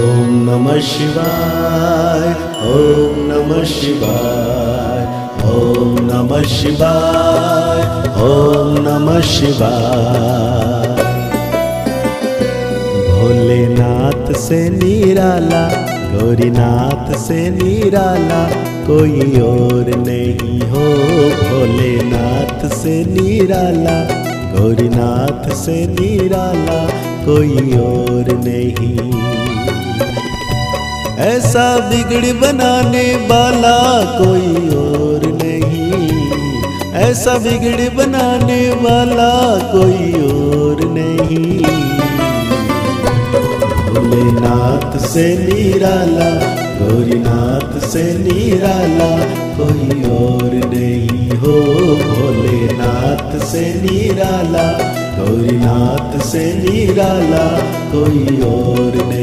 ॐ नमः शिवाय, ओम नमः शिवाय, ओम नमः शिवाय, ओम नमः शिवाय। भोलेनाथ से निराला, गौरीनाथ से निराला, कोई और नहीं हो। भोलेनाथ से निराला, गौरीनाथ से निराला, कोई और नहीं। ऐसा बिगड़ बनाने वाला कोई और नहीं। ऐसा बिगड़ बनाने वाला कोई और नहीं। भोलेनाथ से निराला गौरीनाथ से निराला कोई और नहीं हो। भोलेनाथ से निराला गौरीनाथ से निराला कोई और नहीं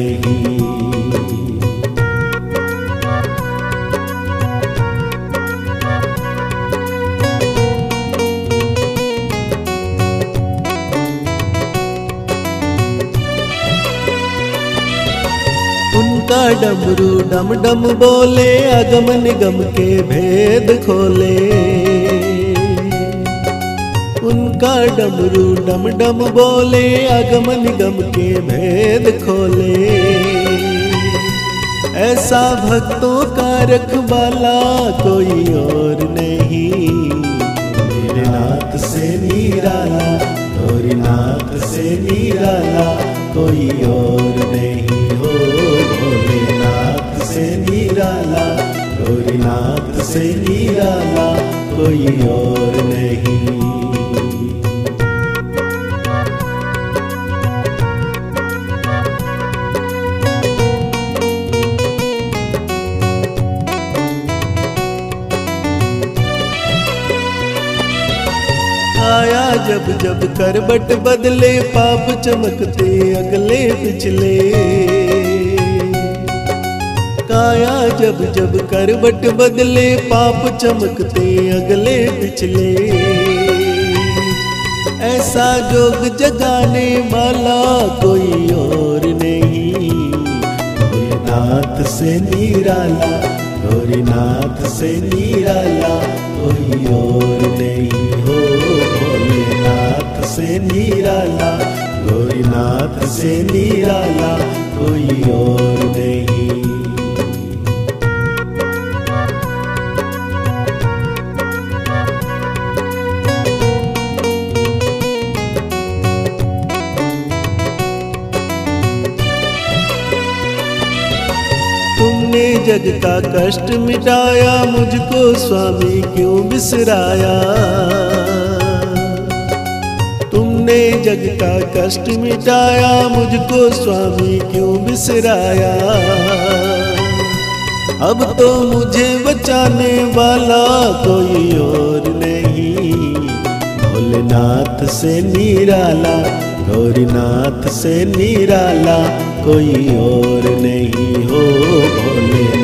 उनका डमरू डम डम बोले, अगम निगम के भेद खोले। उनका डमरू डम डम बोले, अगम निगम के भेद खोले। ऐसा भक्तों का रखवाला कोई और नहीं। मेरे नाथ से निराला और नाथ से निराला कोई और गौरीनाथ से निराला कोई और नहीं। आया जब जब करबट बदले, पाप चमकते अगले पिछले। काया जब जब करबट बदले, पाप चमकते अगले पिछले। ऐसा जोग जगाने वाला कोई और नहीं। भोलेनाथ से निराला गौरीनाथ से निराला कोई और नहीं। हो भोलेनाथ से निराला गौरीनाथ से निराला कोई और नहीं। जग का कष्ट मिटाया, मुझको स्वामी क्यों बिसराया? तुमने जग का कष्ट मिटाया, मुझको स्वामी क्यों बिसराया? अब तो मुझे बचाने वाला कोई और नहीं। भोलेनाथ से निराला, गौरीनाथ से निराला कोई और नहीं हो भोलेनाथ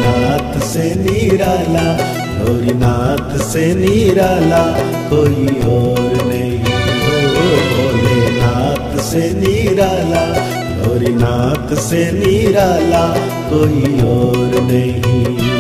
से निराला गौरीनाथ से निराला, कोई और नहीं हो भोलेनाथ से निराला गौरीनाथ से निराला, कोई और नहीं।